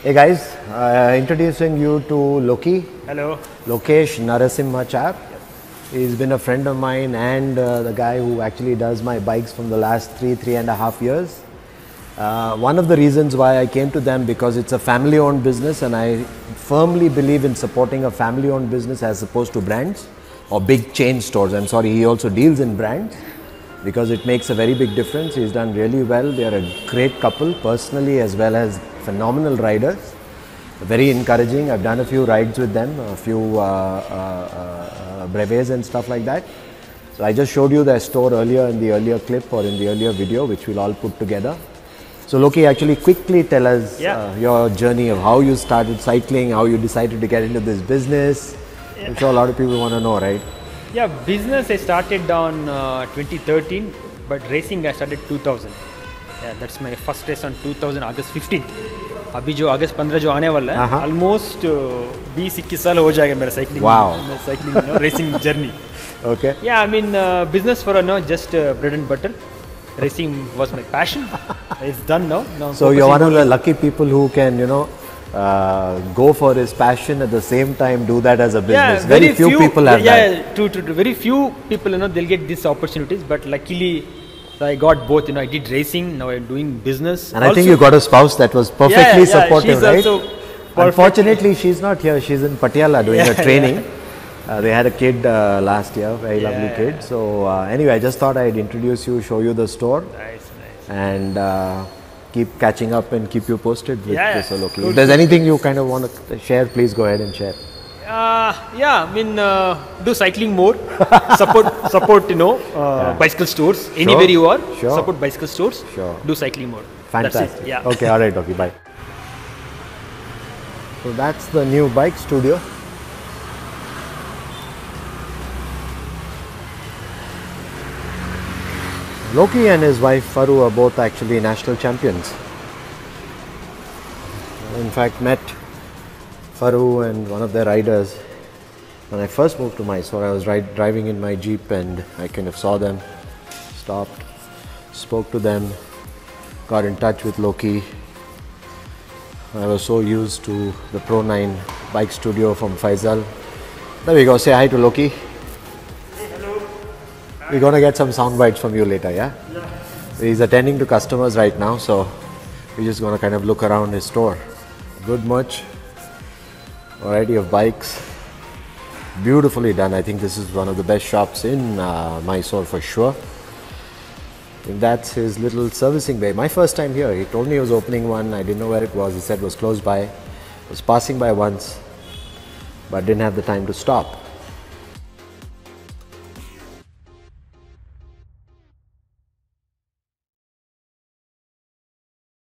Hey guys, uh, introducing you to Loki, Hello. Lokesh Narasimhachar. He's been a friend of mine and uh, the guy who actually does my bikes from the last three, three and a half years. Uh, one of the reasons why I came to them because it's a family owned business and I firmly believe in supporting a family owned business as opposed to brands or big chain stores. I'm sorry, he also deals in brands because it makes a very big difference. He's done really well. They are a great couple personally as well as phenomenal riders. Very encouraging. I've done a few rides with them, a few uh, uh, uh, brevets and stuff like that. So I just showed you their store earlier in the earlier clip or in the earlier video, which we'll all put together. So Loki, actually quickly tell us Yeah. uh, your journey of how you started cycling, how you decided to get into this business. I'm sure a lot of people want to know, right? Yeah, business I started on uh, 2013, but racing I started 2000 Yeah, that's my first race on 2000 August 15th. अभी जो अगस्त 15 जो आने वाला है Uh-huh. Almost बीस इक्कीस साल हो जाएगा मेरा cycling Wow. Cycling racing journey Okay. Yeah, I mean uh, business for uh, no just uh, bread and butter. Racing was my passion. it's done now. now So you're focusing one of on- the lucky people who can, you know, uh, go for his passion at the same time do that as a business. very, few, people have yeah, that. Yeah, true, true, true. Very few people, you know, they'll get these opportunities. But luckily, I got both. You know, I did racing. Now I'm doing business. And I think you got a spouse that was perfectly yeah, supportive, she's right? also perfect. Unfortunately, she's not here. She's in Patiala doing Yeah, her training. Uh, they had a kid uh, last year, very lovely Yeah, kid. So uh, anyway, I just thought I'd introduce you, show you the store, Nice, nice. and uh, keep catching up and keep you posted with Yeah, this yeah. local. If there's anything you kind of want to share, please go ahead and share. Uh, yeah, I mean, uh, do cycling more. support, support. You know, uh, bicycle stores anywhere you are. Sure. Support bicycle stores. Sure. Do cycling more. Fantastic. Yeah. Okay, all right, okay, bye. So that's the new bike studio. Loki and his wife Faru are both actually national champions. In fact, met Faru and one of their riders when I first moved to Mysore. I was ride, driving in my jeep and I kind of saw them, stopped, spoke to them, got in touch with Loki. I was so used to the Pro 9 bike studio from Faisal. There we go, say hi to Loki. Hello. We're going to get some sound bites from you later, yeah? He's attending to customers right now, so we're just going to kind of look around his store. Good merch, variety of bikes, beautifully done. I think this is one of the best shops in uh, Mysore for sure. Think that's his little servicing bay. My first time here, he told me he was opening one. I didn't know where it was. He said it was close by. I was passing by once, but didn't have the time to stop.